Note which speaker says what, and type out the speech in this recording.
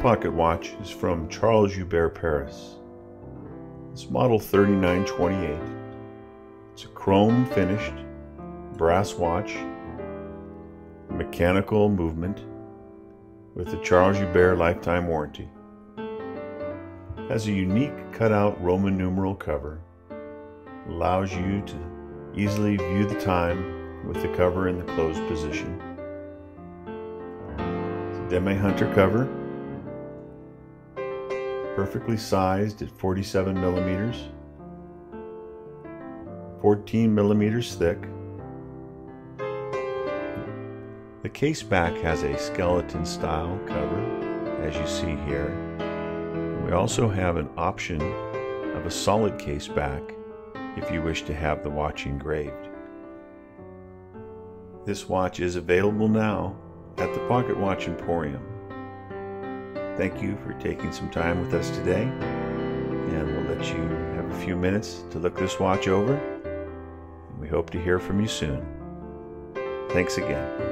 Speaker 1: Pocket watch is from Charles Hubert Paris. It's model 3928. It's a chrome finished brass watch, mechanical movement with the Charles Hubert lifetime warranty. Has a unique cutout Roman numeral cover. Allows you to easily view the time with the cover in the closed position. It's a Demi Hunter cover perfectly sized at 47 millimeters, 14 millimeters thick. The case back has a skeleton style cover, as you see here. We also have an option of a solid case back if you wish to have the watch engraved. This watch is available now at the Pocket Watch Emporium. Thank you for taking some time with us today, and we'll let you have a few minutes to look this watch over. We hope to hear from you soon. Thanks again.